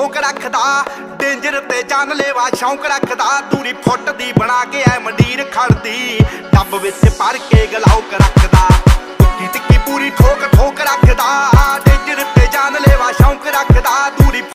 ਸ਼ੌਂਕ ਰੱਖਦਾ, ਡੇਂਜਰ ਤੇ ਜਾਨ ਲੈਵਾ ਸ਼ੌਂਕ ਰੱਖਦਾ। ਦੂਰੀ ਫੁੱਟ ਦੀ ਬਣਾ ਕੇ ਐ ਮੰਡੀਰ ਖੜਦੀ, ਡੱਬ ਵਿੱਚ ਭਰ ਕੇ ਗਲਾਉਕ ਰੱਖਦਾ। ਟਿੱਕੀ ਪੂਰੀ ਠੋਕ ਠੋਕ ਰੱਖਦਾ, ਡੇਂਜਰ ਤੇ ਜਾਨ ਲੈਵਾ ਸ਼ੌਂਕ ਰੱਖਦਾ ਤੂਰੀ